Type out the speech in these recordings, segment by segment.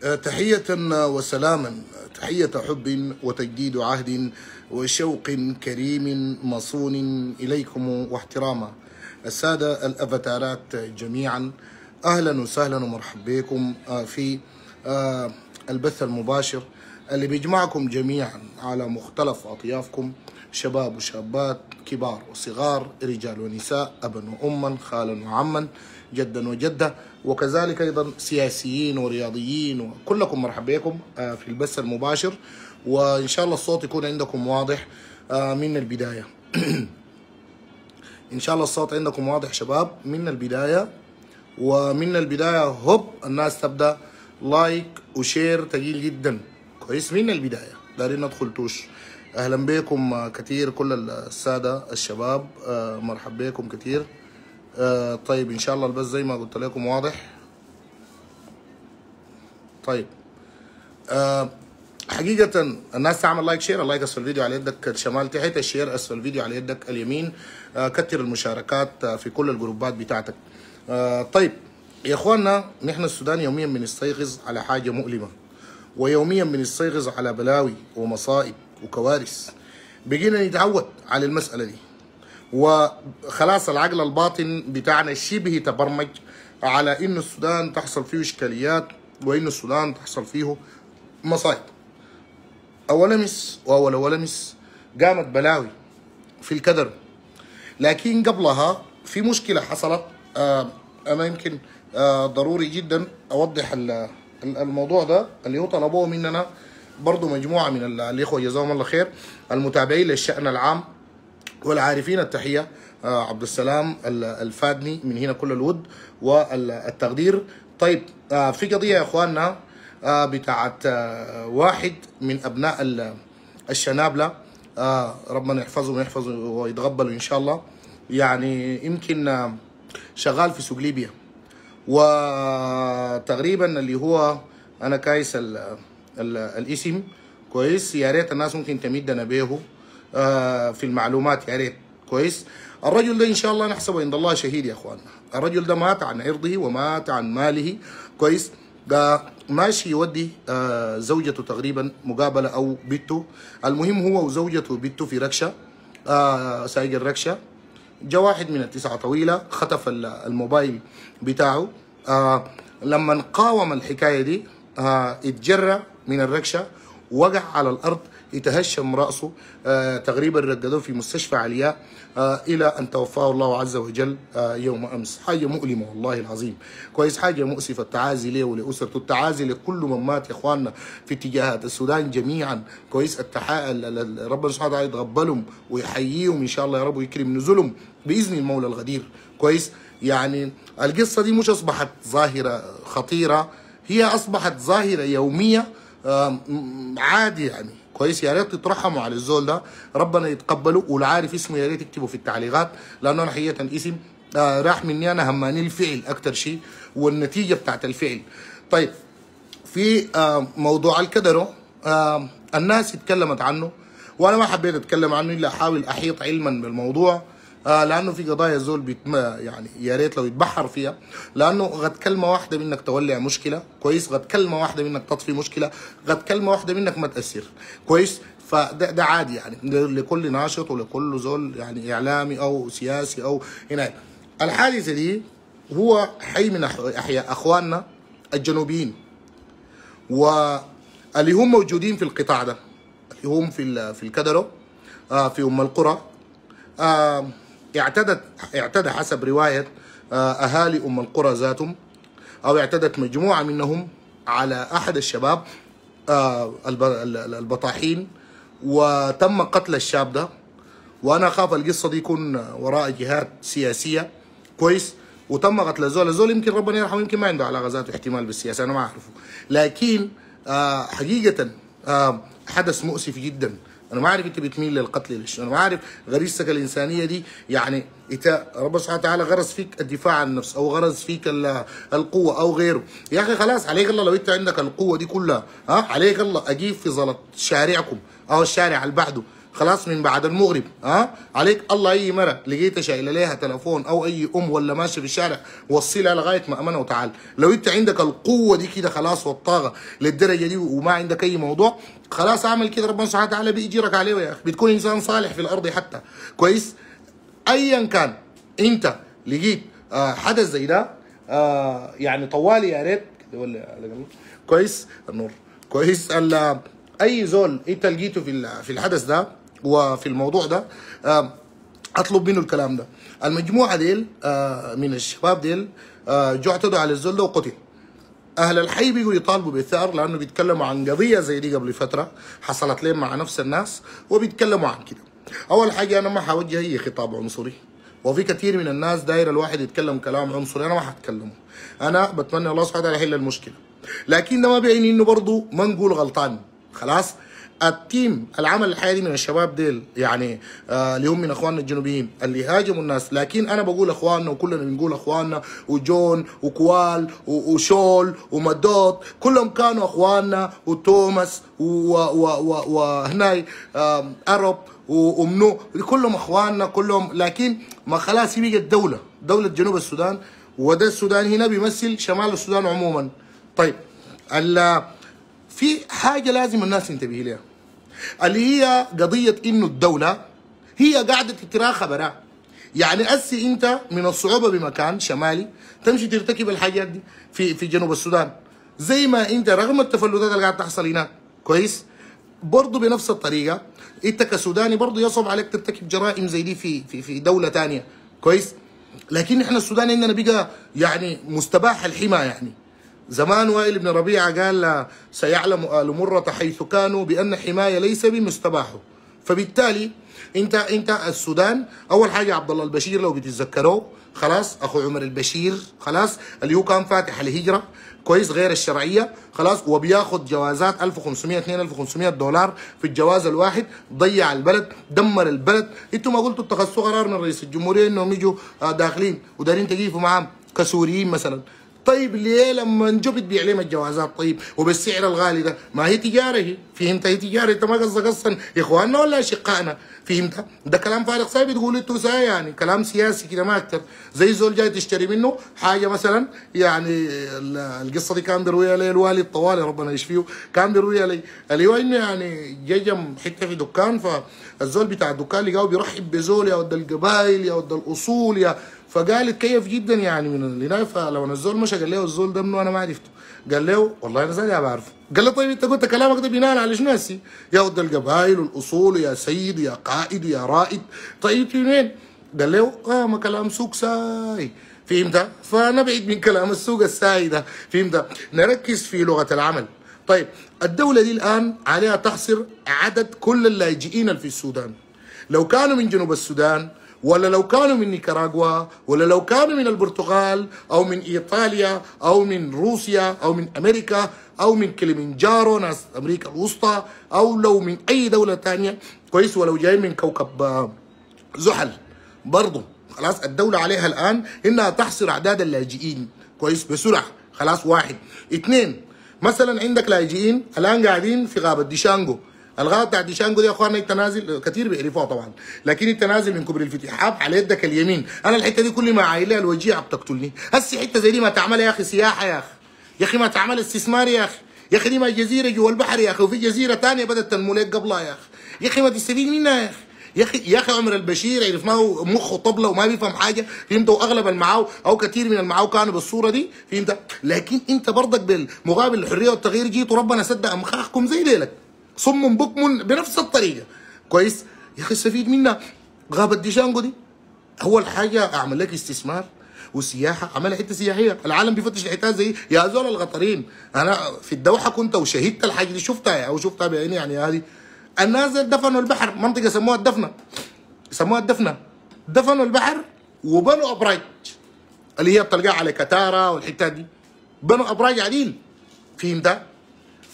تحية وسلاما تحية حب وتجديد عهد وشوق كريم مصون إليكم واحتراما. السادة الأفاتارات جميعا أهلا وسهلا ومرحبا بكم في البث المباشر اللي بيجمعكم جميعا على مختلف أطيافكم شباب وشابات كبار وصغار رجال ونساء أبا وأما خالا وعما. جدا وجدة وكذلك أيضا سياسيين ورياضيين وكلكم مرحبا بكم في البث المباشر. وإن شاء الله الصوت يكون عندكم واضح من البداية. إن شاء الله الصوت عندكم واضح شباب من البداية. ومن البداية هوب الناس تبدأ. like و share تقيل جدا. كويس من البداية. دارين ندخل touch. أهلا بكم كثير كل السادة الشباب مرحبا بكم كثير طيب إن شاء الله البث زي ما قلت لكم واضح. طيب حقيقة الناس تعمل like share ال like أسفل الفيديو على يدك الشمال تحت ال share أسفل الفيديو على يدك اليمين. كتر المشاركات في كل الجروبات بتاعتك. طيب يا إخواننا نحن السودان يوميا بنستيقظ على حاجة مؤلمة ويوميا بنستيقظ على بلاوي ومصائب وكوارث. بقينا نتعود على المسألة دي. وخلاص العقل الباطن بتاعنا شبه تبرمج على انه السودان تحصل فيه إشكاليات وانه السودان تحصل فيه مصائب أول أمس وأول أول أمس قامت بلاوي في الكدر. لكن قبلها في مشكلة حصلت. آه أنا يمكن آه ضروري جدا أوضح الموضوع ده اللي هو طلبوه مننا برضه مجموعة من الإخوة جزاهم الله خير المتابعين للشأن العام. والعارفين التحية آه عبد السلام الفادني من هنا كل الود والتقدير. طيب آه في قضية يا إخواننا آه بتاعت واحد من أبناء الشنابلة ربنا يحفظه ويحفظه ويتقبله إن شاء الله. يعني يمكن شغال في سوق ليبيا وتقريبا اللي هو أنا كايس ال ال الاسم كويس. يا ريت الناس ممكن تمدنا به في المعلومات يا ريت. كويس؟ الرجل ده إن شاء الله نحسبه عند الله شهيد يا اخواننا الرجل ده مات عن عرضه ومات عن ماله. كويس؟ ده ماشي يودي آه زوجته تقريبا مقابلة أو بنته المهم هو وزوجته وبنته في ركشة آه سايق الركشة. جاء واحد من التسعة طويلة خطف الموبايل بتاعه. آه لما قاوم الحكاية دي آه اتجرى من الركشة وقع على الأرض. يتهشم رأسه آه تقريبا رقدوه في مستشفى علياء آه إلى أن توفاه الله عز وجل آه يوم أمس. حاجة مؤلمة والله العظيم. كويس حاجة مؤسفة. التعازي له ولأسرته. التعازي لكل من مات يا إخواننا في اتجاهات السودان جميعا. كويس التحا ربنا سبحانه وتعالى يتقبلهم ويحييهم إن شاء الله يا رب ويكرم نزلهم بإذن المولى الغدير. كويس يعني القصة دي مش أصبحت ظاهرة خطيرة هي أصبحت ظاهرة يومية عادي يعني. كويس. يا ريت تترحموا على الزول ده. ربنا يتقبله واللي عارف اسمه يا ريت يكتبه في التعليقات لأنه أنا حقيقة اسم آه راح مني أنا هماني الفعل أكتر شيء والنتيجة بتاعت الفعل. طيب في آه موضوع الكدرو آه الناس اتكلمت عنه وأنا ما حبيت أتكلم عنه إلا أحاول أحيط علما بالموضوع. آه لأنه في قضايا زول بيتم يعني يا ريت لو يتبحر فيها. لأنه غد كلمة واحدة منك تولع مشكلة كويس. غد كلمة واحدة منك تطفي مشكلة غد كلمة واحدة منك ما تأثر. كويس؟ فده ده عادي يعني. لكل ناشط ولكل زول يعني إعلامي أو سياسي أو هنا. الحادثة دي هو حي من أحياء أخواننا الجنوبيين. واللي هم موجودين في القطاع ده اللي هم في في الكدرو آه في أم القرى آه اعتدت اعتدى حسب رواية أهالي أم القرى ذاتهم أو اعتدت مجموعة منهم على أحد الشباب البطاحين وتم قتل الشاب ده. وأنا أخاف القصة دي يكون وراء جهات سياسية كويس وتم قتل الزول. الزول يمكن ربنا يرحمه يمكن ما عنده علاقة ذاته احتمال بالسياسة أنا ما أعرفه. لكن حقيقة حدث مؤسف جدا. أنا ما عارف أنت بتميل للقتل ليش. أنا ما عارف غريزتك الإنسانية دي يعني انت ربنا سبحانه وتعالى غرس فيك الدفاع عن النفس أو غرس فيك القوة أو غيره. يا أخي خلاص عليك الله لو أنت عندك القوة دي كلها ها؟ عليك الله أجيب في زلط شارعكم أو الشارع اللي بعده. خلاص من بعد المغرب ها؟ عليك الله أي مرة لقيتها شايله ليها تلفون أو أي أم ولا ماشيه في الشارع وصلها لغاية ما أمنها وتعال. لو أنت عندك القوة دي كده خلاص والطاقة للدرجة دي وما عندك أي موضوع خلاص اعمل كده ربنا سبحانه وتعالى بيجيرك عليه يا أخي. بتكون إنسان صالح في الأرض حتى. كويس؟ ايا كان أنت لقيت آه حدث زي ده آه يعني طوالي يا ريت. ولا. كويس؟ النور. كويس؟ أي زول أنت لقيته في في الحدث ده وفي الموضوع ده آه أطلب منه الكلام ده. المجموعة ديل آه من الشباب ديل آه جو اعتدوا على الزول ده وقتل. أهل الحي بيقوا يطالبوا بالثار لأنه بيتكلموا عن قضية زي دي قبل فترة حصلت لهم مع نفس الناس وبيتكلموا عن كده. أول حاجة أنا ما حوجه أي خطاب عنصري. وفي كثير من الناس داير الواحد يتكلم كلام عنصري أنا ما حتكلمه. أنا بتمنى الله سبحانه وتعالى يحل المشكلة. لكن ده ما بيعني إنه برضه ما نقول غلطان. خلاص؟ ال team العمل الحالي من الشباب ديل يعني آه اللي هم من إخواننا الجنوبيين. اللي هاجموا الناس لكن أنا بقول إخواننا وكلنا بنقول إخواننا وجون وكوال وشول ومدوت كلهم كانوا إخواننا وتوماس وهناي ارب ومنو كلهم إخواننا كلهم لكن ما خلاص هي بقت دولة دولة جنوب السودان وده السودان هنا بيمثل شمال السودان عموما. طيب في حاجة لازم الناس تنتبه لها اللي هي قضية إنه الدولة هي قاعدة تتراخى براء. يعني أسي أنت من الصعوبة بمكان شمالي تمشي ترتكب الحاجات دي في في جنوب السودان. زي ما أنت رغم التفلتات اللي قاعدة تحصل هناك كويس؟ برضه بنفس الطريقة. أنت كسوداني برضه يصعب عليك ترتكب جرائم زي دي في في في دولة تانية. كويس؟ لكن إحنا السودان عندنا بقى يعني مستباح الحمى يعني. زمان وائل بن ربيعة قال سيعلم آل مرة حيث كانوا بأن حماية ليس بمستباحه فبالتالي انت انت السودان أول حاجة عبد الله البشير لو بتتذكروه خلاص أخو عمر البشير خلاص اللي هو كان فاتح الهجرة كويس غير الشرعية خلاص وبياخد جوازات 1500 2500 دولار في الجواز الواحد ضيع البلد دمر البلد. أنتوا ما قلتوا اتخذتوا قرار من رئيس الجمهورية إنهم يجوا آه، داخلين ودارين تقيفوا معاهم كسوريين مثلا. طيب ليه لما جو بتبيع لهم الجوازات؟ طيب وبالسعر الغالي ده. ما هي تجارة هي. فهمت؟ هي تجارة. انت ما قصدك أصلا اخواننا ولا اشقائنا؟ فهمت؟ ده كلام فارغ صايب بتقول أنتوا ساي يعني كلام سياسي كده ما أكتر. زي زول جاي تشتري منه حاجة مثلا يعني ال- القصة دي كان بيرويها لي الوالي الطوالي ربنا يشفيه. كان بيرويها لي. اللي هو إنه يعني جا جم حتة في دكان فالزول بتاع الدكان لقاه بيرحب بزول يا ود القبائل يا ود الأصول يا فقال اتكيف جدا يعني من اللي هناك فلو الزول مشى قال له الزول ده منو؟ أنا ما عرفته. قال له والله أنا زي بعرفه. قال له طيب أنت قلت كلامك ده بناء على شنو هسي؟ يا ود القبائل والأصول يا سيد يا قائد يا رائد. طيب وين؟ قال له آه ما كلام سوق ساي. فهمت؟ فنبعد من كلام السوق الساي ده. فهمت؟ نركز في لغة العمل. طيب الدولة دي الآن عليها تحصر عدد كل اللاجئين في السودان. لو كانوا من جنوب السودان ولا لو كانوا من نيكاراغوا ولا لو كانوا من البرتغال أو من إيطاليا أو من روسيا أو من أمريكا أو من كليمنجارو ناس أمريكا الوسطى أو لو من أي دولة تانية. كويس ولو جاي من كوكب آه، زحل. برضه خلاص الدولة عليها الآن إنها تحصر أعداد اللاجئين. كويس بسرعة خلاص واحد. اثنين مثلا عندك لاجئين الآن قاعدين في غابة ديشانجو الغابة بتاع ديشانجو دي يا اخواننا انت نازل كثير بيعرفوها طبعا. لكن انت نازل من كبر الفتحاب على يدك اليمين. أنا الحتة دي كل ما عايلها الوجيعه بتقتلني. هسي حتة زي دي ما تعملها يا أخي سياحة يا أخي. يا أخي ما تعمل استثمار يا أخي. يا أخي دي ما جزيرة جوا البحر يا أخي وفي جزيرة ثانية بدات تنمو لك قبلها يا أخي. يا أخي ما تستفيد منها يا أخي. يا أخي يا أخي عمر البشير عرفناه مخه طبلة وما بيفهم حاجة. فهمت؟ واغلب المعاو أو كثير من المعاو كانوا بالصورة دي. فهمت؟ لكن انت برضك بالمقابل الحرية والتغيير جيت وربنا سد أمخاخكم زي ليلك. صم بكم بنفس الطريقة. كويس؟ يا أخي استفيد منها غابة ديشانجو دي أول حاجة أعمل لك استثمار وسياحة. عملها حتة سياحية. العالم بيفتش الحتات زي يا زول الغطرين. أنا في الدوحة كنت وشهدت الحاجة دي. شفتها أو شفتها بعيني يعني هذه. الناس دفنوا البحر. منطقة سموها الدفنة. سموها الدفنة. دفنوا البحر وبنوا أبراج. اللي هي بتلقاها على كتارا والحتات دي. بنوا أبراج عديل فهمت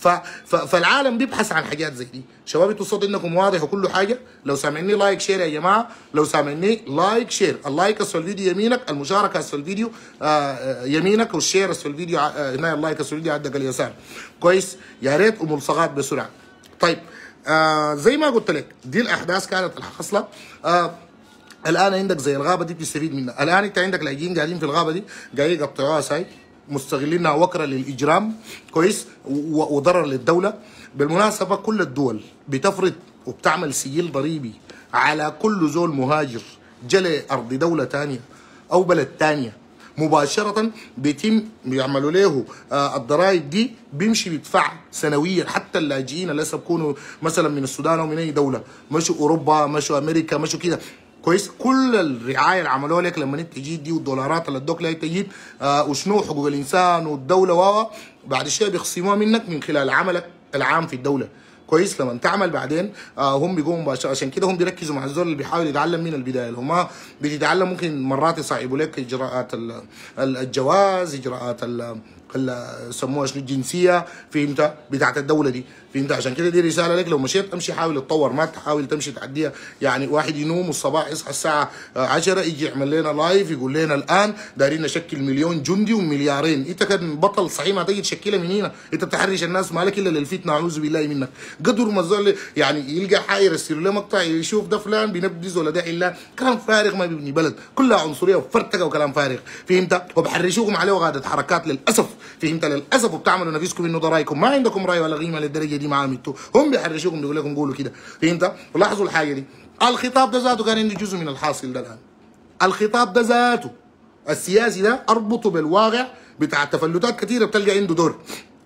ف... ف... فالعالم بيبحث عن حاجات زي دي. شباب أنتوا انكم واضح وكل حاجة. لو سامعني like share يا جماعة. لو سامعني like share. ال like اسفل الفيديو يمينك المشاركة اسفل الفيديو آه آه، يمينك وال share اسفل الفيديو آه هنا ال like اسفل الفيديو عندك اليسار كويس؟ يا ريت وملصقات بسرعة. طيب آه زي ما قلت لك دي الأحداث كانت الحاصله آه الآن عندك زي الغابة دي بتستفيد منها. الآن أنت عندك لاجئين قاعدين في الغابة دي. قاعدين يقطعوها ساي. مستغلينها وكرة للإجرام كويس؟ وضرر للدولة. بالمناسبة كل الدول بتفرض وبتعمل سجل ضريبي على كل زول مهاجر جلي أرض دولة ثانية أو بلد ثانية مباشرة بيتم بيعملوا له آه الضرائب دي بيمشي بيدفع سنويا. حتى اللاجئين اللي لسه بيكونوا مثلا من السودان أو من أي دولة. مشوا أوروبا مشوا أمريكا مشوا كده. كويس. كل الرعاية اللي عملوها لك لما انت جيت دي والدولارات اللي ادوك لها انت جيت آه وشنو حقوق الإنسان والدولة و بعد شوية بيخصموها منك من خلال عملك العام في الدولة. كويس. لما تعمل بعدين آه هم بيقوموا مباشرة. عشان كده هم بيركزوا مع الزول اللي بيحاول يتعلم من البداية. هم بتتعلم ممكن مرات يصعبوا لك إجراءات ال- ال- الجواز إجراءات ال- يسموها شنو؟ الجنسية. فهمت؟ بتاعت الدولة دي. فهمت؟ عشان كده دي رسالة لك. لو مشيت امشي حاول تطور. ما تحاول تمشي تعديها. يعني واحد ينوم الصباح يصحى الساعة 10 يجي يعمل لنا لايف يقول لنا الآن دايرين نشكل مليون جندي ومليارين. إنت كان بطل صحيح ما تجي تشكلها من هنا. إنت بتحرش الناس مالك إلا للفتنة. أعوذ بالله منك. قدر ما الزول يعني يلقى حاجة يرسل له مقطع يشوف ده فلان بينبذ ولا ده الا كلام فارغ ما بيبني بلد. كلها عنصرية وفرتكة وكلام فارغ. فهمت؟ وبحرشوكم عليه غاده حركات للأسف. فهمت للأسف وبتعملوا نفسكم انه ده رأيكم. ما عندكم رأي ولا قيمه للدرجة دي معاهم أنتوا هم بيحرشوكم بيقول لكم قولوا كده. فهمت ولاحظوا الحاجة دي. الخطاب ده ذاته كان عنده جزء من الحاصل ده الآن. الخطاب ده ذاته السياسي ده أربطه بالواقع بتاع تفلتات كثيره بتلقى عنده دور.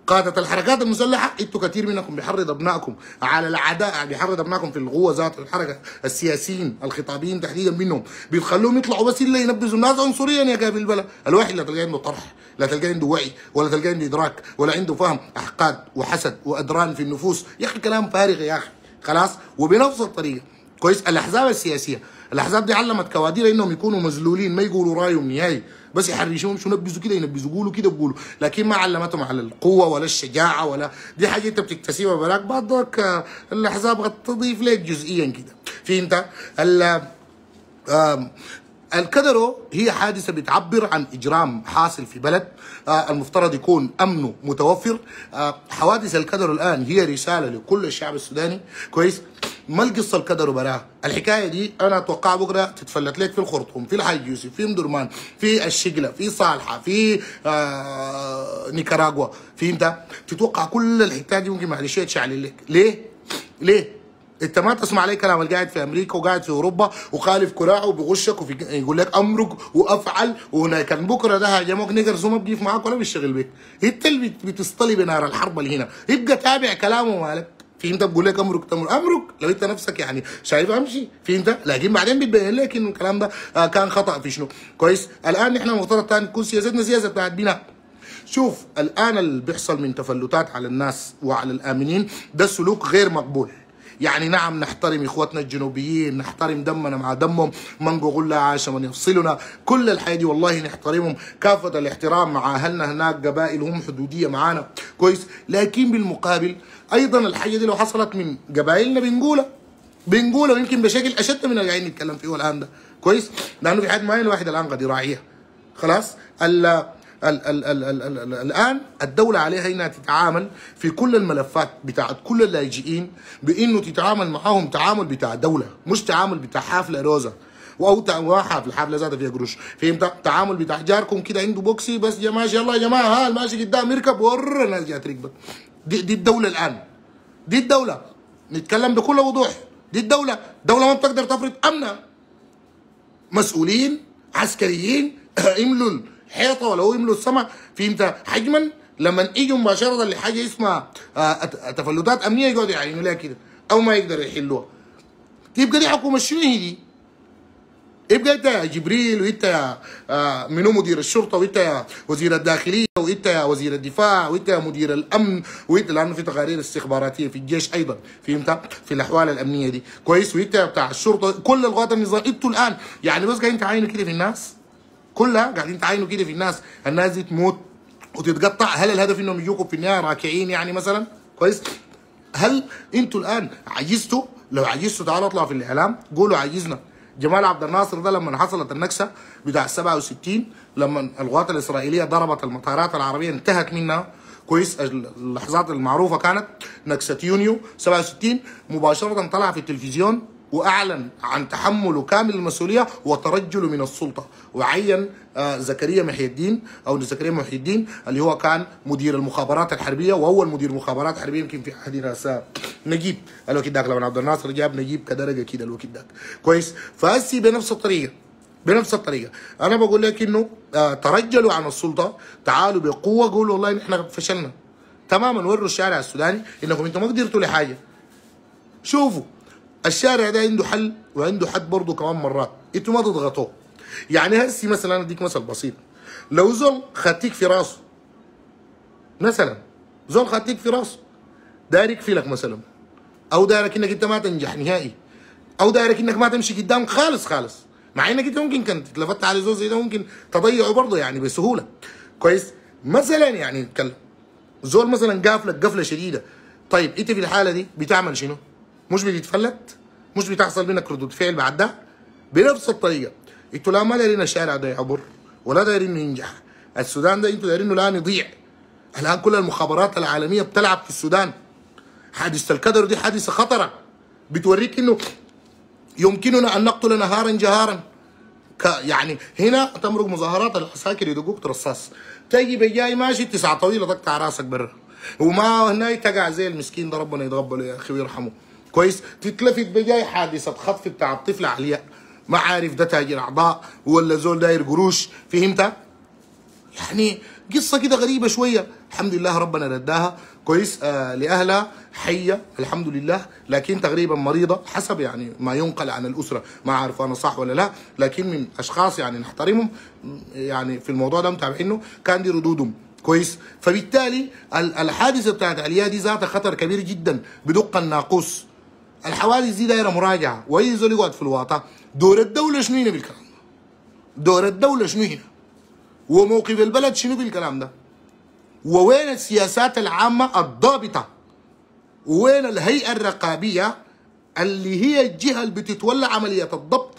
قادة الحركات المسلحة. إنتوا كثير منكم بيحرض أبنائكم على العداء بيحرض أبنائكم في القوة ذات الحركة السياسيين الخطابيين تحديدا منهم. بتخلوهم يطلعوا بس إلا ينبذوا. الناس عنصريا يا قابل البلا الواحد لا تلقى عنده طرح لا تلقى عنده وعي ولا تلقى عنده إدراك ولا عنده فهم أحقاد وحسد وأدران في النفوس. يا أخي كلام فارغ يا أخي. خلاص؟ وبنفس الطريقة. كويس؟ الأحزاب السياسية. الأحزاب دي علمت كوادير إنهم يكونوا مذلولين ما يقولوا رأيهم نهائي. بس يحرشوهم شو نبذوا كده ينبذوا قولوا كده بقولوا لكن ما علمتهم على القوة ولا الشجاعة ولا دي حاجة انت بتكتسبها. بلاك بعضك آه، الاحزاب قد تضيف لك جزئيا كده. فهمت؟ الكدرو هي حادثة بتعبر عن إجرام حاصل في بلد آه المفترض يكون أمنه متوفر. آه حوادث الكدرو الآن هي رسالة لكل الشعب السوداني. كويس؟ ما القصة الكدرو براه الحكاية دي أنا أتوقع بكرة تتفلت لك في الخرطوم في الحاج يوسف في مدرمان في الشقلة في صالحة في آه نيكاراغوا فهمت تتوقع كل الحكاية دي ممكن معلش تشعل لك. ليه؟ ليه؟ أنت ما تسمع عليه كلام اللي قاعد في أمريكا وقاعد في أوروبا وخالف كراعه وبيغشك وفي يقول لك امرق وأفعل وهناك كان بكرة ده هاجموك نيجرز وما بيقف معاك ولا بيشتغل بيك. انت اللي بت- بتصطلي بنار الحرب اللي هنا. يبقى تابع كلامه مالك. فهمت بقول لك امرك تمر امرك لو أنت نفسك يعني شايف أمشي. فهمت لكن بعدين بتبين لك انه الكلام ده آه، كان خطأ في شنو؟ كويس. الآن إحنا المفترض تكون سياستنا سياسة بتاعت بناء. شوف الآن اللي بيحصل من تفلتات على الناس وعلى الآمنين ده سلوك غير مقبول. يعني نعم نحترم إخواتنا الجنوبيين نحترم دمنا مع دمهم. من قول عاش من يفصلنا كل الحياة دي والله نحترمهم. كافة الاحترام مع أهلنا هناك قبائل هم حدودية معانا. كويس. لكن بالمقابل أيضا الحاجة دي لو حصلت من قبائلنا بنقولها. بنقولها. ويمكن بشكل أشد من اللي قاعدين نتكلم فيه الآن ده. كويس. لأنه في حد معين الواحد الآن قد يراعيها. خلاص؟ ال ال ال ال ال ال ال الآن الدولة عليها إنها تتعامل في كل الملفات بتاعت كل اللاجئين بإنه تتعامل معاهم تعامل بتاع دولة مش تعامل بتاع حفله روزة. أو تع- ما حفله حفله ذاتها فيها قروش. فهمت؟ تعامل بتاع جاركم كده عنده بوكسي بس يا ماشي يلا يا جماعة ها الماشي قدام يركب ور الناس جات ركبت دي, دي الدولة الآن. دي الدولة. نتكلم بكل وضوح. دي الدولة. دولة ما بتقدر تفرض أمنها. مسؤولين عسكريين يملوا الحيطه ولا هو يملوا السماء؟ فهمت حجما لما يجوا مباشرة لحاجة اسمها آه، تفلتات أمنية يقعدوا يعينوا لها كده أو ما يقدروا يحلوها. يبقى دي حكومة شنو هي دي؟ يبقى إنت يا جبريل وإنت يا آه، منو مدير الشرطة وإنت يا وزير الداخلية وإنت يا وزير الدفاع وإنت يا مدير الأمن وإنت لأنه في تقارير استخباراتية في الجيش أيضا فهمت؟ في الأحوال الأمنية دي. كويس وإنت بتاع الشرطة كل القوات النظام إنتوا الآن يعني بس قاعدين تعاينوا كده في الناس؟ كلها قاعدين تعاينوا كده في الناس. الناس دي تموت وتتقطع. هل الهدف إنهم يجوكم في النهاية راكعين يعني مثلا؟ كويس. هل أنتوا الآن عجزتوا؟ لو عجزتوا تعالوا اطلعوا في الإعلام. قولوا عجزنا. جمال عبد الناصر ده لما حصلت النكسة بتاع 67 لما القوات الإسرائيلية ضربت المطارات العربية انتهت منها. كويس. اللحظات المعروفة كانت نكسة يونيو 67 مباشرة طلع في التلفزيون. وأعلن عن تحمله كامل المسؤولية وترجله من السلطة. وعين آه، زكريا محي الدين أو زكريا محي الدين اللي هو كان مدير المخابرات الحربية واول مدير مخابرات حربيه يمكن في عهدنا سا نجيب الوقت داك لما عبد الناصر جاب نجيب كدرجة كده الوقت داك. كويس. فهسي بنفس الطريقة بنفس الطريقة. أنا بقول لك إنه آه، ترجلوا عن السلطة. تعالوا بقوة قولوا والله نحن فشلنا تماما. وروا الشارع السوداني إنكم أنتم ما قدرتوا لحاجة. شوفوا الشارع ده عنده حل وعنده حد برضه كمان مرات. أنتوا ما تضغطوه. يعني هسي مثلا أديك مثل بسيط. لو زول خدتيك في راسه مثلا زول خدتيك في راسه داير يكفلك مثلا. أو دايرك إنك أنت ما تنجح نهائي. أو دايرك إنك ما تمشي قدام خالص خالص. مع إنك أنت ممكن كنت اتلفت على زول زي ده ممكن تضيعه برضه يعني بسهولة. كويس؟ مثلا يعني نتكلم. زول مثلا قافلك قفلة شديدة. طيب أنت في الحالة دي بتعمل شنو؟ مش بتتفلت؟ مش بتحصل منك ردود فعل بعد ده؟ بنفس الطريقة. أنتوا لا ما دايرين الشارع ده يعبر ولا دايرين ينجح. السودان ده أنتوا دايرينه الان يضيع الآن كل المخابرات العالمية بتلعب في السودان. حادثة الكدر دي حادثة خطرة. بتوريك إنه يمكننا أن نقتل نهارا جهارا. يعني هنا تمرق مظاهرات العساكر يدقوك ترصاص تجي بجاي ماشي تسعة طويلة تقطع راسك برا. وما هنا تقع زي المسكين ده ربنا يتقبله يا أخي ويرحمه. كويس. تتلفت بجاي حادثة خطف بتاع الطفل علياء ما عارف ده تاجر أعضاء ولا زول داير قروش فهمت؟ يعني قصة كده غريبة شوية. الحمد لله ربنا رداها. كويس آه لأهلها حية الحمد لله. لكن تقريبا مريضة حسب يعني ما ينقل عن الأسرة. ما عارف أنا صح ولا لا. لكن من أشخاص يعني نحترمهم يعني في الموضوع ده متابعينه كان دي ردودهم. كويس. فبالتالي ال- الحادثة بتاعت عليا دي ذاتها خطر كبير جدا بدق الناقوس. الحوادث دي دايرة مراجعة. وأي زول يقعد في الواطة. دور الدولة شنو هنا بالكلام؟ دور الدولة شنو هنا؟ وموقف البلد شنو بالكلام ده؟ ووين السياسات العامة الضابطة؟ وين الهيئة الرقابية اللي هي الجهة اللي بتتولى عملية الضبط؟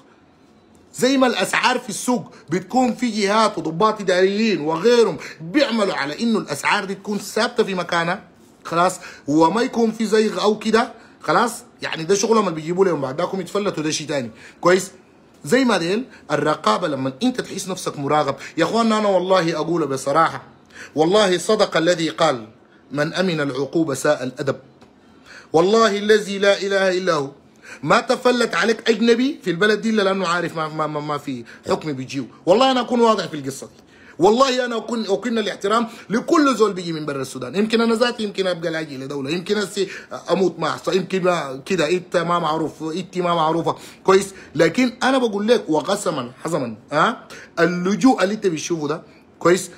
زي ما الأسعار في السوق بتكون في جهات وضباط إداريين وغيرهم بيعملوا على إنه الأسعار دي تكون ثابتة في مكانها. خلاص. وما يكون في زيغ أو كده. خلاص. يعني ده شغلهم اللي بيجيبوا لهم بعد ذاكم يتفلتوا ده شيء تاني. كويس؟ زي ما ديل الرقابة لما انت تحس نفسك مراقب يا اخوانا أنا والله أقول بصراحة والله صدق الذي قال من أمن العقوبة ساء الأدب. والله الذي لا إله إلا هو. ما تفلت عليك أجنبي في البلد دي إلا لأنه عارف ما, ما, ما, ما في حكم بيجيو والله أنا أكون واضح في القصة دي. والله أنا اكون اكن الاحترام لكل زول بيجي من برا السودان. يمكن أنا ذاتي يمكن أبقى لاجئ لدولة. يمكن هسي أموت ما احصى يمكن كده. إنت ما معروف إنت ما معروفة. كويس. لكن أنا بقول لك وقسما حزما ها؟ اللجوء اللي أنت بتشوفه ده كويس؟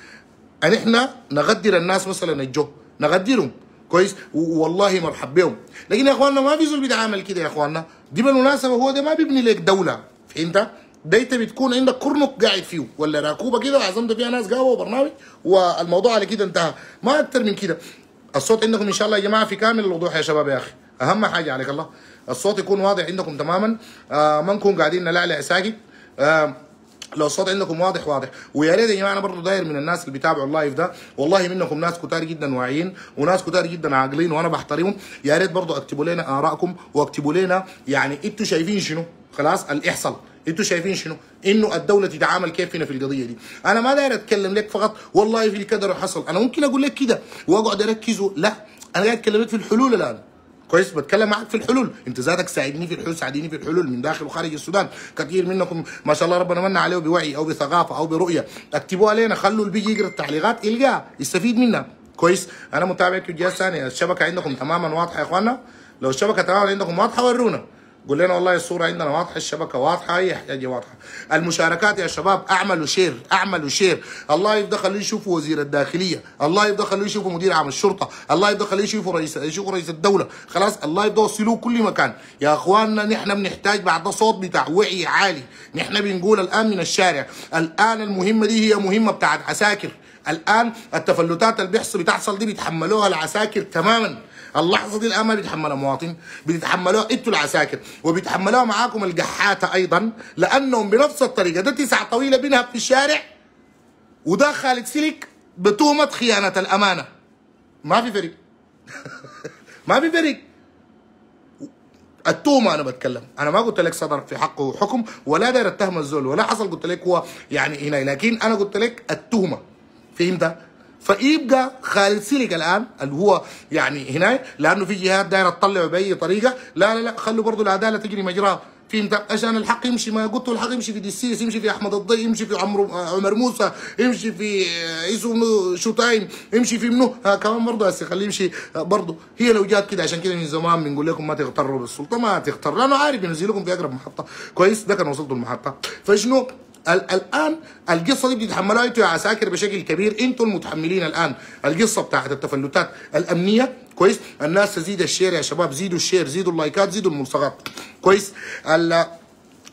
ان إحنا نغدر الناس مثلا الجو. نغدرهم. كويس؟ والله مرحب بهم. لكن يا إخواننا ما في زول بيتعامل كده يا إخواننا. دي بالمناسبه هو ده ما بيبني لك دولة. فهمت؟ ده انت بتكون عندك كرنك قاعد فيه ولا راكوبه كده وعزمت فيها ناس قهوة وبرنامج والموضوع على كده انتهى. ما أكتر من كده. الصوت عندكم إن شاء الله يا جماعة في كامل الوضوح يا شباب يا أخي. أهم حاجة عليك الله. الصوت يكون واضح عندكم تماما. آه ما نكون قاعدين نلعلع ساكت آه لو الصوت عندكم واضح واضح. ويا ريت يا جماعة أنا برضه داير من الناس اللي بيتابعوا ال live ده. والله منكم ناس كتار جدا واعيين وناس كتار جدا عاقلين وأنا بحترمهم. يا ريت برضه اكتبوا لنا آرائكم واكتبوا لنا يعني أنتوا شايفين شنو. خلاص اللي يحصل أنتوا شايفين شنو؟ انه الدولة تتعامل كيف هنا في القضية دي، أنا ما داير أتكلم لك فقط والله في الكدر حصل، أنا ممكن أقول لك كده وأقعد اركز لا. أنا قاعد أتكلم لك في الحلول الآن، كويس؟ بتكلم معك في الحلول. أنت ذاتك ساعدني في الحلول ساعديني في الحلول من داخل وخارج السودان. كثير منكم ما شاء الله ربنا من عليه بوعي أو بثقافة أو برؤية. اكتبوها علينا خلوا اللي بيجي يقرأ التعليقات يلقاها يستفيد منها. كويس؟ أنا متابع في الجهه الثانية الشبكة عندكم تماما واضحة يا اخوانا لو الشبكة تماما عندكم واضحة ورونا. قول لنا والله الصورة عندنا واضحة الشبكة واضحة أي حاجة واضحة. المشاركات يا شباب أعملوا share أعملوا share الله يبدا خليه يشوفوا وزير الداخلية الله يبدا خليه يشوفوا مدير عام الشرطة الله يبدا خليه يشوفوا رئيس يشوفوا رئيس الدولة. خلاص الله يبدا يوصلوه كل مكان. يا أخواننا نحن بنحتاج بعد صوت بتاع وعي عالي. نحن بنقول الآن من الشارع الآن المهمة دي هي مهمة بتاعت عساكر. الآن التفلتات اللي بيحصل بتحصل دي بيتحملوها العساكر تماما. اللحظة دي الآن ما بيتحملها مواطن بيتحملوها إنتوا العساكر وبيتحملوها معاكم القحاته أيضا لأنهم بنفس الطريقة ده تسعة طويلة بينهب في الشارع وده خالد سلك بتهمه خيانة الأمانة. ما في فرق ما في فرق التهمة أنا بتكلم. أنا ما قلت لك صدر في حقه حكم ولا داير اتهم الزول ولا حصل قلت لك هو يعني هنا. لكن أنا قلت لك التهمة فهمت؟ فيبقى خالد سيلك الآن اللي هو يعني هنا لأنه في جهات دايرة تطلعه بأي طريقة. لا لا لا خلوا برضه العداله تجري مجراها فهمت عشان الحق يمشي ما قلت الحق يمشي في ديسيس يمشي في أحمد الضي يمشي في عمرو عمر موسى يمشي في اسمه Showtime يمشي في منو. ها كمان برضه هسه خليه يمشي. برضه هي لو جات كده عشان كده من زمان بنقول لكم ما تغتروا بالسلطة ما تغتر لأنه عارف ينزلكم في أقرب محطة. كويس ده كان وصلتوا المحطة. فشنو؟ الآن القصة دي بتتحملوها أنتوا يا عساكر بشكل كبير. أنتوا المتحملين الآن القصة بتاعت التفلتات الأمنية. كويس؟ الناس تزيد ال share يا شباب. زيدوا ال share زيدوا اللايكات زيدوا الملصقات كويس؟ ال-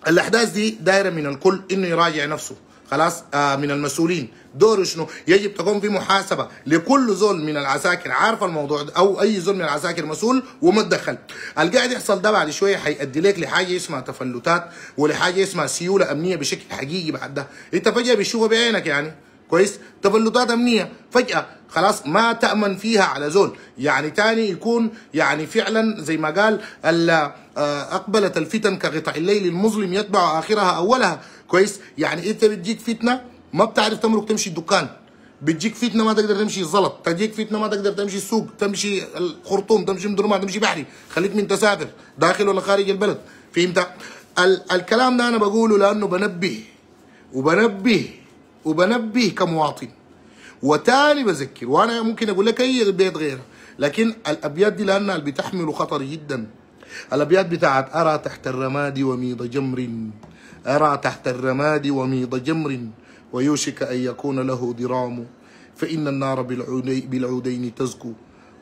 الأحداث دي دايرة من الكل إنه يراجع نفسه. خلاص آه من المسؤولين. دوره شنو؟ يجب تكون في محاسبة لكل زول من العساكر. عارف الموضوع ده؟ أو أي زول من العساكر مسؤول وما تدخل القاعد يحصل ده بعد شوية حيؤدي لك لحاجة اسمها تفلتات ولحاجة اسمها سيولة أمنية بشكل حقيقي بعد ده. أنت فجأة بتشوفها بعينك يعني. كويس؟ تفلتات أمنية. فجأة خلاص ما تأمن فيها على زول. يعني تاني يكون يعني فعلا زي ما قال ال- آه، أقبلت الفتن كقطع الليل. المظلم يتبع آخرها أولها. كويس؟ يعني انت بتجيك فتنة ما بتعرف تمرق تمشي الدكان. بتجيك فتنة ما تقدر تمشي الزلط. تجيك فتنة ما تقدر تمشي السوق. تمشي الخرطوم تمشي مدرمان تمشي بحري. خليك من تسافر. داخل ولا خارج البلد. فهمت؟ ال- الكلام ده أنا بقوله لأنه بنبه. وبنبه. وبنبه كمواطن. وتاني بذكر وأنا ممكن أقول لك أي بيت غيره. لكن الأبيات دي لأنها بتحمل خطر جدا. الأبيات بتاعت أرى تحت الرماد وميض جمر. أرى تحت الرماد وميض جمر ويوشك أن يكون له ضرام. فإن النار بالعودي- بالعودين تزكو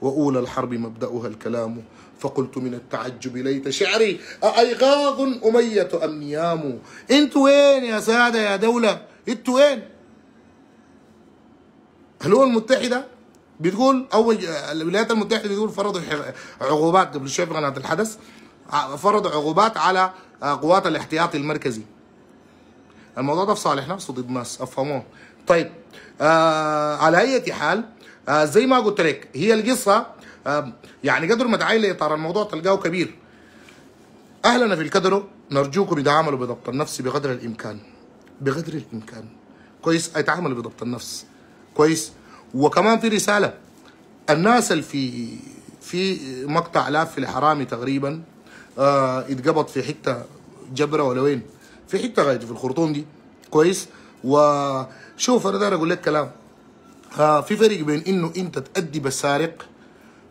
وأولى الحرب مبدأها الكلام. فقلت من التعجب ليت شعري أأيغاظ أمية أم نيام؟ أنتوا وين يا سادة يا دولة أنتوا وين الأمم المتحدة؟ بتقول أول الولايات المتحدة بتقول فرضوا عقوبات قبل شوية في قناة الحدث فرضوا عقوبات على آه، قوات الاحتياطي المركزي. الموضوع ده في صالح نفسه ضد ناس أفهموه؟ طيب آه على أي حال آه زي ما قلت لك هي القصة آه يعني قدر ما تعاين لاطار الموضوع تلقاه كبير. أهلنا في الكدرو نرجوكم يتعاملوا بضبط النفس بقدر الإمكان. بقدر الإمكان. كويس؟ يتعاملوا بضبط النفس. كويس؟ وكمان في رسالة. الناس اللي في في مقطع لاف الحرامي تقريبا آه اتقبض في حتة جبرة ولا وين؟ في حتة غايته في الخرطوم دي. كويس؟ وشوف أنا داير أقول لك كلام. آه في فرق بين إنه أنت تأدب السارق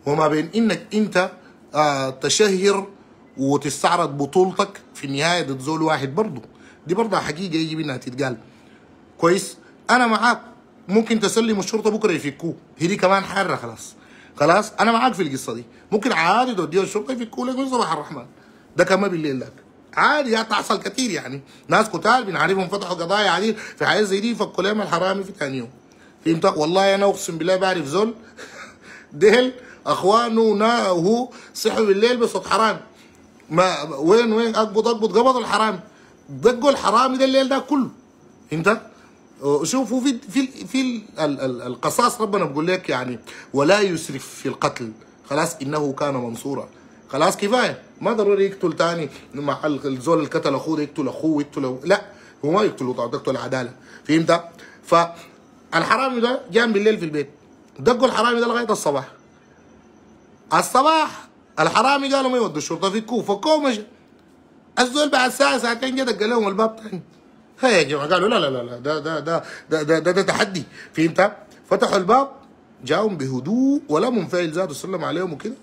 وما بين إنك أنت آه تشهر وتستعرض بطولتك في النهايه ضد زول واحد برضه دي برضه حقيقة يجب إنها تتقال. كويس؟ أنا معاك. ممكن تسلم الشرطة بكرة يفكوه. هي دي كمان حارة خلاص. خلاص؟ أنا معاك في القصة دي. ممكن عادي توديه الشرطة يفكوا لك من صباح الرحمن. ده كمان بالليل لك. عادي هتحصل كتير يعني. ناس قتال بنعرفهم فتحوا قضايا عديد في حاجات زي دي يفكوا لهم الحرامي في ثاني يوم. فهمت والله أنا أقسم بالله بعرف زول ديل أخوانه وهو صحوا بالليل بصوت حرام ما وين وين؟ اقبض أقبض قبضوا الحرامي. دقوا الحرامي ده الليل ده كله. فهمت؟ شوفوا في في في ال- ال- القصاص ربنا بيقول لك يعني ولا يسرف في القتل. خلاص إنه كان منصورا. خلاص كفاية. ما ضروري يقتل تاني. مع ال- الزول اللي قتل أخوه يقتل أخوه يقتل لا هو ما طبعا يقتل العداله فهمت؟ فالحرامي ده جاء بالليل في البيت. دقوا الحرامي ده لغاية الصباح. الصباح الحرامي قالوا ما يودوا الشرطة فكوه فكوه مشى. الزول بعد ساعة ساعتين جا دق لهم الباب تاني. هي يا جماعة قالوا لا لا لا لا ده ده ده ده ده, ده, ده تحدي. فهمت؟ فتحوا الباب جاهم بهدوء ولا منفعل ذاته سلم عليهم وكده.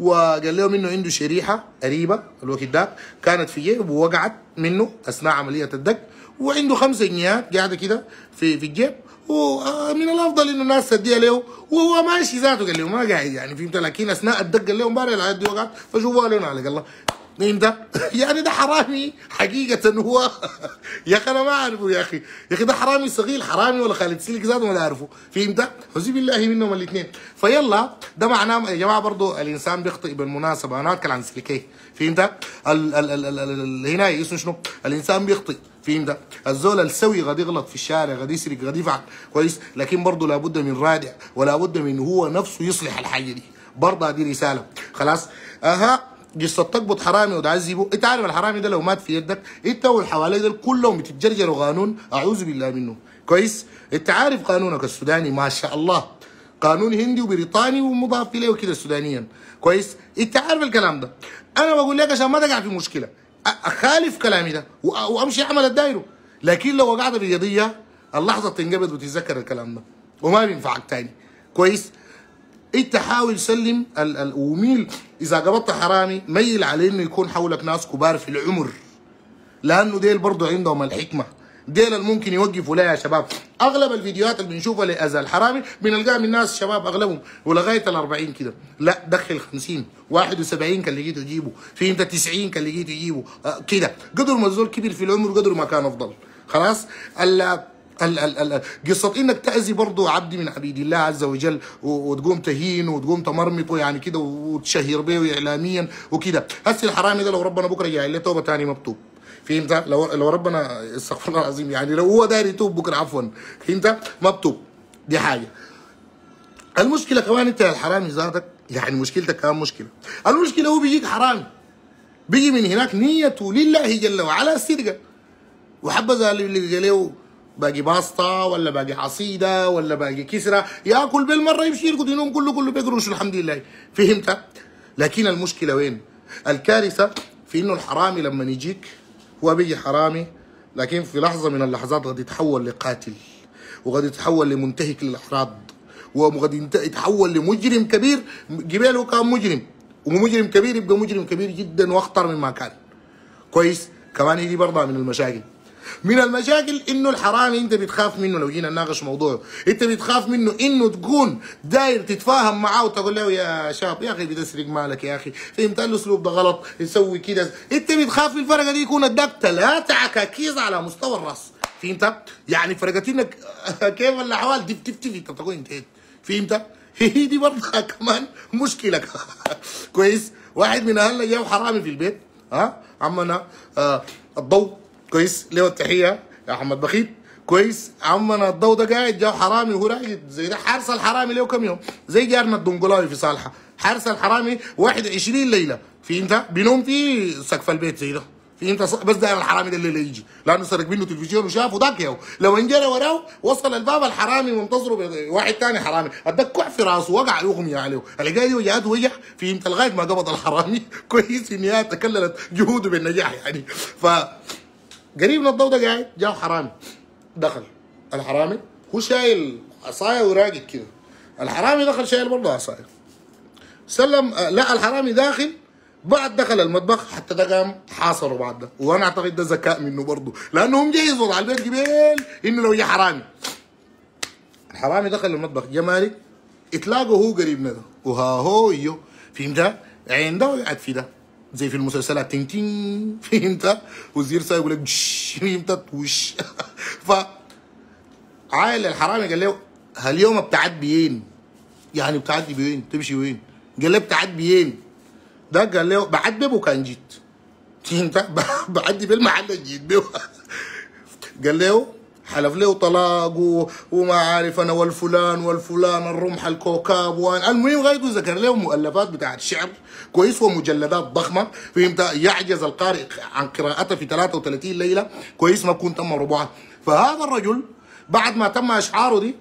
وقال لهم إنه عنده شريحة قريبة الوقت ده كانت في جيبه ووقعت منه أثناء عملية الدق وعنده خمسة جنيهات قاعدة كده في في الجيب ومن الأفضل إنه الناس تديها له وهو ماشي ذاته قال له ما قاعد يعني فهمت؟ لكن أثناء الدق قال لهم باري العيال دي وقعت فشوفوا لنا على الله. فهمت؟ يعني ده حرامي حقيقة هو. يا أخي أنا ما أعرفه يا أخي. يا أخي ده حرامي صغير حرامي ولا خالد سلك ذاته ما أعرفه. فهمت؟ حسبي بالله منهم الاثنين. فيلا ده معناه يا جماعة برضه الإنسان بيخطئ بالمناسبة. أنا أتكلم عن سلكيه فهمت؟ ال ال ال ال ال هنا اسمه شنو؟ الإنسان بيخطئ. فهمت؟ الزول السوي قد يغلط في الشارع قد يسرق قد يفعل. كويس؟ لكن برضه لابد من رادع ولا بد من هو نفسه يصلح الحاجة دي. برضه دي رسالة. خلاص؟ أها. قصة تقبض حرامي وتعذبه انت عارف الحرامي ده لو مات في يدك انت والحوالي ده كلهم بتتجرجروا قانون؟ أعوذ بالله منه. كويس؟ أنت عارف قانونك السوداني؟ ما شاء الله. قانون هندي وبريطاني ومضاف إليه وكده سودانيا. كويس؟ أنت عارف الكلام ده؟ أنا بقول لك عشان ما تقع في مشكلة. أخالف كلامي ده وأمشي أعمل الدايرة. لكن لو وقعت في قضية اللحظة تنقبض وتتذكر الكلام ده. وما بينفعك تاني. كويس؟ انت حاول سلم وميل. إذا قبضت حرامي ميل على إنه يكون حولك ناس كبار في العمر. لأنه ديل برضه عندهم الحكمة. ديل الممكن يوقفوا لها يا شباب. أغلب الفيديوهات اللي بنشوفها لأذى الحرامي بنلقاها من ناس شباب أغلبهم. ولغاية ال 40 كده. لا دخل 50 71 كان لقيته تجيبه في أنت 90 كان لقيته تجيبه آه كده. قدر ما الزول كبر في العمر قدر ما كان أفضل. خلاص؟ قصة إنك تأذي برضه عبد من عبيد الله عز وجل وتقوم تهينه وتقوم تمرمطه يعني كده وتشهر به اعلاميا وكده. هسه الحرامي ده لو ربنا بكرة جاي له توبة ثاني مكتوب فهمت؟ لو لو ربنا استغفر الله العظيم يعني لو هو داير يتوب بكرة عفوا. فهمت؟ مكتوب دي حاجة. المشكلة كمان انت الحرامي ذاتك يعني مشكلتك كمان مشكلة. المشكلة هو بيجيك حرامي. بيجي من هناك نيته لله جل وعلا السرقه وحبذا اللي له باقي باسطة ولا باقي عصيدة ولا باقي كسرة ياكل بالمرة يمشي يرقد ينوم كله كله بيقروش الحمد لله. فهمت؟ لكن المشكلة وين؟ الكارثة في إنه الحرامي لما يجيك هو بيجي حرامي لكن في لحظة من اللحظات قد يتحول لقاتل وقد يتحول لمنتهك للأحراض وقد يتحول لمجرم كبير قبيله كان مجرم ومجرم كبير يبقى مجرم كبير جدا وأخطر مما كان. كويس؟ كمان هي دي برضه من المشاكل. من المشاكل إنه الحرامي أنت بتخاف منه. لو جينا نناقش موضوعه أنت بتخاف منه إنه تكون داير تتفاهم معاه وتقول له يا شاب يا أخي بتسرق مالك يا أخي فهمت؟ الاسلوب ده غلط يسوي كده. أنت بتخاف في الفرقه دي يكون اداك ثلاثة عكاكيز على مستوى الرأس. فهمت؟ يعني فرقتينك كيف الأحوال؟ تف تف أنت تقول انتهيت فهمت؟ هي دي برضه كمان مشكلة. كويس؟ واحد من اهلنا جاب حرامي في البيت ها؟ عمنا آه الضوء كويس له التحيه يا محمد بخيت. كويس. عمنا الضو ده قاعد جاب حرامي وهو راقد زي ده. حارس الحرامي له كم يوم؟ زي جارنا الدنقلاوي في صالحة. حارس الحرامي 21 ليلة. في انت بينوم في سقف البيت زي ده. في انت بس داير الحرامي ده الليلة يجي. لأنه سرق منه تلفزيون وشافه ذاك ياهو لو انجرى وراه وصل الباب الحرامي منتظره واحد ثاني حرامي. أداك كوع في راسه وقع يغمي عليه الحكاية دي وجهات وجع في انت لغاية ما قبض الحرامي. كويس النهايه تكللت جهوده بالنجاح يعني. ف قريب من الضوء ده قاعد جاء حرامي دخل. الحرامي هو شايل عصاية وراقد كده. الحرامي دخل شايل برضه عصاية. سلم لا الحرامي داخل. بعد دخل المطبخ حتى ده قام حاصره بعد ده. وأنا أعتقد ده ذكاء منه برضه. لأنه هم جايز وضع البيت قبل إنه لو جه حرامي. الحرامي دخل المطبخ. جا مالك؟ اتلاقوا هو قريب من ده. وها هو يو. فهمت؟ عين ده وقعد في ده. زي في المسلسلات تين تين. فهمت؟ وزير ساي يقول لك فهمت؟ وش ف عائل الحرامي قال له هاليوم بتعد بيين؟ يعني بتعدي بيين تمشي وين؟ قال له بتعد بيين. ده قال له بعد بيبو كان جيت. فهمت؟ بعدي بالمحل جيت بيو قال له حلف له طلاق. وما عارف أنا والفلان والفلان الرمح الكوكاب وان المهم غايته ذكر له مؤلفات بتاعت شعر كويس ومجلدات ضخمة. فهمت؟ يعجز القارئ عن قراءتها في 33 ليلة كويس ما كنت تم ربعها فهذا الرجل بعد ما تم إشعاره دي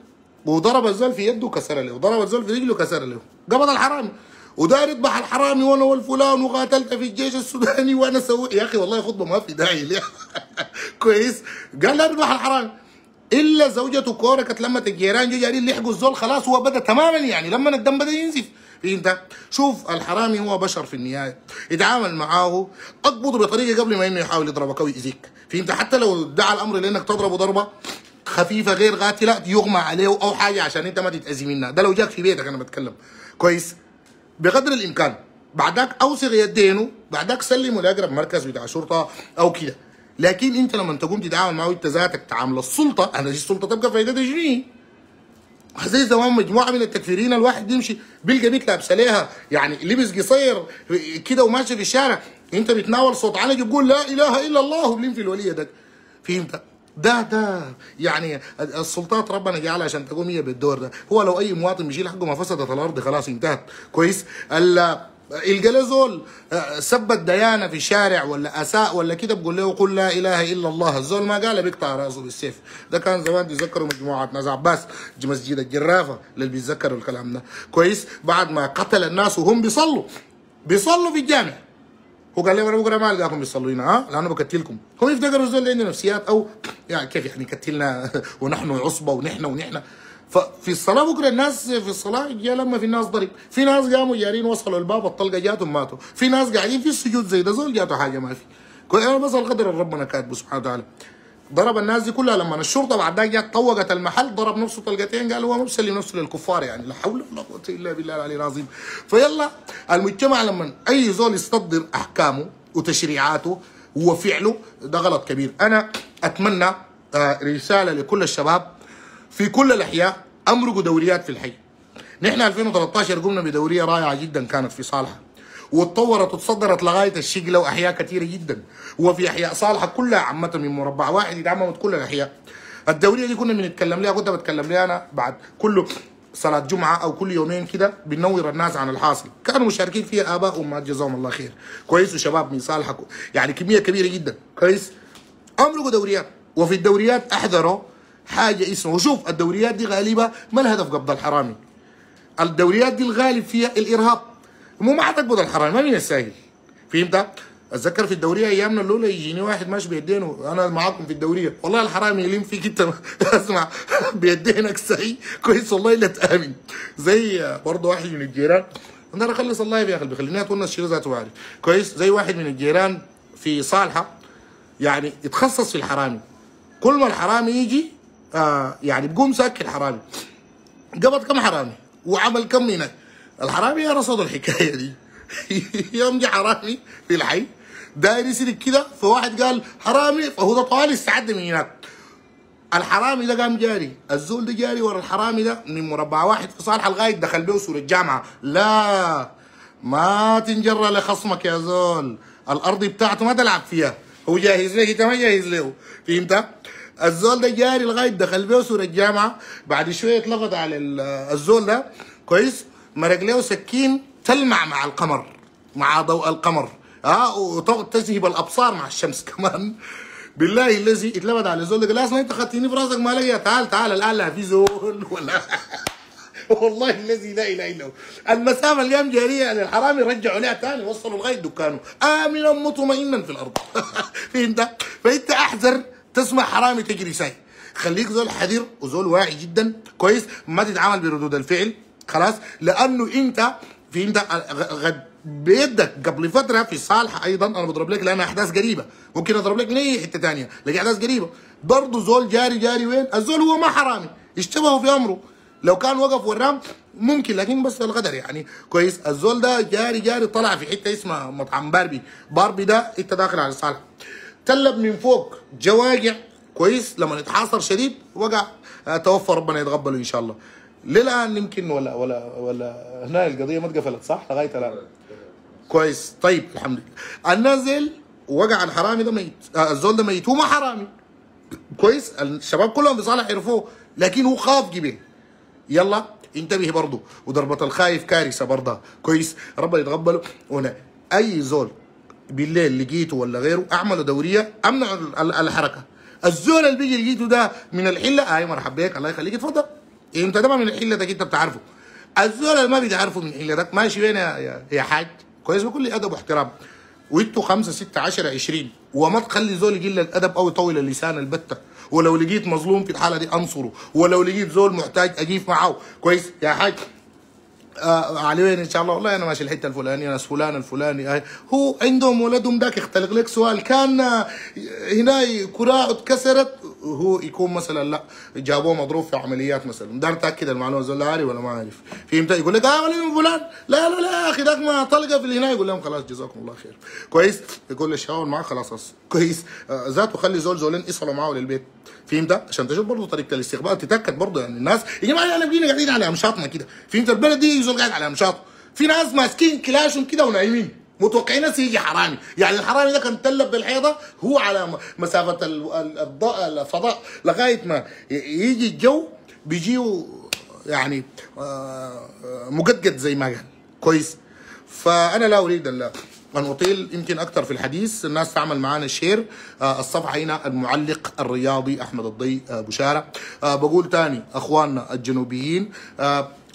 وضرب الزول في يده كسر له وضرب الزول في رجله كسر له. قبض الحرامي. وداير يذبح الحرامي وأنا والفلان وقاتلت في الجيش السوداني وأنا سوي يا أخي والله خطبة ما في داعي ليه كويس. قال لا يذبح الحرامي. إلا زوجته كورة كانت لما الجيران جو جايين يحقوا الزول خلاص هو بدأ تماما يعني. لما الدم بدأ ينزف. انت شوف الحرامي هو بشر في النهاية. اتعامل معاه. اضبطه بطريقة قبل ما إنه يحاول يضربك أو يأذيك. فهمت؟ حتى لو دعا الأمر لأنك تضربه ضربة خفيفة غير قاتلة يغمى عليه أو حاجة عشان أنت ما تتأذي منها. ده لو جاك في بيتك أنا بتكلم. كويس؟ بقدر الإمكان. بعدك اوسغ يدينه بعدك سلمه لاقرب مركز بتاع شرطة أو كده. لكن أنت لما تقوم تتعامل معه أنت ذاتك تعامل السلطة. أنا دي السلطة تبقى فايدتها شنو؟ زي زمان مجموعة من التكفيرين الواحد يمشي بيلقى بيت لابسه ليها يعني لبس قصير كده وماشي في الشارع. أنت بتناول صوت على بتقول لا إله إلا الله وبلين في الولية ده. فهمت؟ ده ده يعني السلطات ربنا جعلها عشان تقوم هي بالدور ده. هو لو أي مواطن بيشيل حقه ما فسدت الأرض خلاص انتهت. كويس؟ الجلزول سب الديانه في الشارع ولا أساء ولا كده بقول له قل لا إله إلا الله. الزول ما قال بيقطع رأسه بالسيف. ده كان زمان بيتذكروا مجموعة ناس عباس مسجد الجرافة اللي بيتذكروا الكلام ده. كويس؟ بعد ما قتل الناس وهم بيصلوا. بيصلوا في الجامع. هو قال لي أنا بكره ما القاكم بيصلوا هنا ها لأنه بقتلكم هم يفتكروا الزول عنده نفسيات أو يعني كيف يعني قتلنا ونحن عصبة ونحن ونحن. ففي الصلاة بكره الناس في الصلاة جاء لما في الناس ضرب. في ناس قاموا جارين وصلوا الباب الطلقه جاتهم ماتوا. في ناس قاعدين في السجود زي ده زول جاته حاجة ما في. أنا بس القدر اللي ربنا كاتبه سبحانه وتعالى. ضرب الناس دي كلها لما الشرطة بعد ذلك جت طوقت المحل ضرب نفسه طلقتين قال هو مسلم نفسه للكفار يعني. لا حول ولا قوة إلا بالله العلي العظيم. فيلا المجتمع لما أي زول يصدر أحكامه وتشريعاته وفعله ده غلط كبير. أنا أتمنى رسالة لكل الشباب في كل الأحياء امرقوا دوريات في الحي. نحن 2013 قمنا بدورية رائعة جدا كانت في صالحة. واتطورت وتصدرت لغاية الشقله واحياء كثيرة جدا. وفي أحياء صالحة كلها عامة من مربع واحد اتعممت كل الأحياء. الدوريه دي كنا بنتكلم لها كنت بتكلم لها أنا بعد كل صلاة جمعة أو كل يومين كده بننور الناس عن الحاصل. كانوا مشاركين فيها آباء وأمهات جزاهم الله خير. كويس وشباب من صالحة يعني كمية كبيرة جدا. كويس؟ أمرقوا دوريات. وفي الدوريات أحذروا حاجة اسمها وشوف الدوريات دي غالبة ما الهدف قبض الحرامي. الدوريات دي الغالب فيها الإرهاب. مو ما حتقبض الحرامي ما من الساهل فهمت؟ أتذكر في الدورية أيامنا الاولى يجيني واحد ماشي بيدينه أنا معاكم في الدورية. والله الحرامي يلم فيك أنت اسمع بيدينك سعي كويس والله الا تأمن. زي برضه واحد من الجيران. أنا أخلص الله يا أخي بيخليني أتونس الشيء ذاته عارف كويس؟ زي واحد من الجيران في صالحة يعني يتخصص في الحرامي. كل ما الحرامي يجي آه يعني بقوم ساك الحرامي قبض كم حرامي؟ وعمل كم هناك؟ الحرامي رصد الحكاية دي. يوم جه حرامي في الحي داير يسرق كده فواحد قال حرامي فهو ده طوال استعد من هناك. الحرامي ده قام جاري الزول ده جاري ورا الحرامي ده من مربع واحد في صالح لغايه دخل به سور الجامعة. لا ما تنجر لخصمك يا زول. الأرض بتاعته ما تلعب فيها. هو جاهز لك انت ما جاهز له فهمت؟ الزول ده جاري لغايه دخل به سور الجامعة. بعد شوية اتلفت على الزول ده. كويس؟ مرق له سكين تلمع مع القمر مع ضوء القمر. ها وتذهب الابصار مع الشمس كمان. بالله الذي اتلبد على الزول قال أصلا انت خدتني في راسك ما لقيا تعال تعال الآن لا في زول ولا والله الذي لا إله إلا هو. المسافة اللي قام جاريه للحرامي رجعوا لها ثاني وصلوا لغاية دكانه. آمنا مطمئنا في الأرض. فهمت؟ فإنت أحذر تسمع حرامي تجري ساي. خليك زول حذر وزول واعي جدا. كويس؟ ما تتعامل بردود الفعل. خلاص؟ لأنه أنت فهمت غد بيدك قبل فترة في صالحه أيضا أنا بضرب لك لأنها أحداث قريبة. ممكن أضرب لك لاي حتة ثانية لقي أحداث قريبة. برضه زول جاري جاري وين؟ الزول هو ما حرامي اشتبهوا في أمره. لو كان وقف ورام ممكن لكن بس القدر يعني. كويس. الزول ده جاري جاري طلع في حتة اسمها مطعم باربي. باربي ده انت داخل على صالح. تلب من فوق جواقع كويس. لما يتحاصر شديد وقع. توفى ربنا يتقبله إن شاء الله. للآن يمكن ولا ولا ولا هنا القضية ما اتقفلت صح؟ لغاية الآن. كويس. طيب الحمد لله. النازل وقع الحرامي ده ميت. آه الزول ده ميت. هو ما حرامي. كويس. الشباب كلهم في صالح عرفوه لكن هو خاف جبين. يلا انتبه برضه وضربة الخايف كارثة برضه. كويس. ربنا يتقبله. هنا أي زول بالليل لقيته ولا غيره أعملوا دورية أمنعوا الحركة. الزول اللي بيجي لقيته ده من الحلة. اي مرحبا بك. الله يخليك. اتفضل. انت ده من ده انت بتعرفه. الزول اللي ما بتعرفه من ده ماشي وين يا, يا حاج؟ كويس بكل أدب واحترام. وانتوا خمسة ستة عشرة عشرين. وما تخلي زول يقل الأدب أو يطول اللسان البتة. ولو لقيت مظلوم في الحالة دي أنصره. ولو لقيت زول محتاج اجيف معه كويس يا حاج؟ آه على وين إن شاء الله؟ والله أنا ماشي الحتة الفلانية ناس فلان الفلاني آه. هو عندهم ولدهم ذاك يختلق لك سؤال. كان هنا كراعة اتكسرت هو يكون مثلا لا جابوه مضروب في عمليات مثلا. دار تاكد المعلومة زول عارف ولا ما عارف فهمت؟ يقول لك آه ولا فلان. لا لا لا يا أخي ذاك ما طلقه في هنا. يقول لهم خلاص جزاكم الله خير. كويس؟ يقول له الشاور معاه خلاص. كويس؟ آه ذاته خلي زول زولين يصلوا معاه للبيت. فهمت؟ عشان تشوف برضه طريقة الاستقبال. تتأكد برضه يعني الناس يا جماعة إحنا بقينا قاعدين على أمشاطنا كده. فهمت؟ البلد دي زول قاعد على أمشاطه. في ناس ماسكين كلاشهم كده ونايمين. متوقعين ناس يجي حرامي. يعني الحرامي ده كان تلب بالحيطة هو على مسافة الفضاء لغاية ما يجي الجو بيجيو يعني آه، مقدقد زي ما قال. كويس. فأنا لا أريد أن أطيل يمكن أكثر في الحديث. الناس تعمل معنا share آه، الصفحة هنا المعلق الرياضي أحمد الضي آه، بشارة. بقول تاني أخواننا الجنوبيين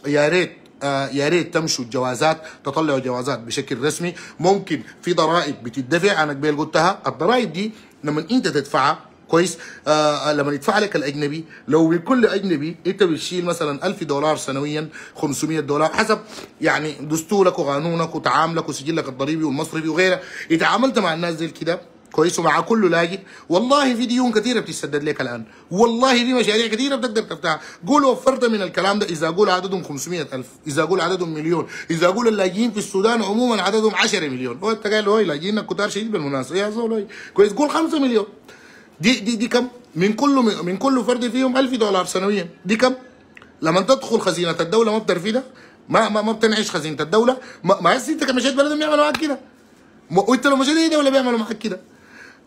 يا ريت آه يا ريت تمشوا الجوازات تطلعوا جوازات بشكل رسمي. ممكن في ضرائب بتدفع أنا قبل قلتها. الضرائب دي لما أنت تدفعها كويس آه لما يدفع لك الأجنبي لو لكل أجنبي أنت بتشيل مثلا 1000 دولار سنويا 500 دولار حسب يعني دستورك وقانونك وتعاملك وسجلك الضريبي والمصرفي وغيره. إذا تعاملت مع الناس زي كده كويس ومع كل لاجئ. والله في ديون كثيرة بتسدد لك الآن. والله في مشاريع كثيرة بتقدر تفتحها. قول وفرت من الكلام ده. إذا قول عددهم 500000 إذا قول عددهم مليون. إذا قول اللاجئين في السودان عموما عددهم 10 مليون. هو أنت قال هاي لاجئين كتار شديد بالمناسبة. يا زول. كويس. قول 5 مليون. دي دي دي كم؟ من كل من كل فرد فيهم 1000 دولار سنويا. دي كم؟ لما تدخل خزينة الدولة ما بترفدها ما ما, ما بتنعش خزينة الدولة؟ ما, ما أنت كمشيت بلدهم يعملوا معاك كده. وانت لو مشيت اي دولة بيعملوا معاك كده.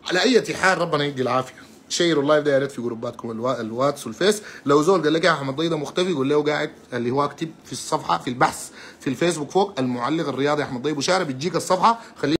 على أي حال ربنا يدي العافية. شيروا ال live ده يا ريت في جروباتكم الوا- الواتس والفيس. لو زول قال لك يا أحمد الضي ده مختفي قول له قاعد اللي هو أكتب في الصفحة في البحث في الفيسبوك فوق المعلق الرياضي أحمد الضي بشارة بتجيك الصفحة خليه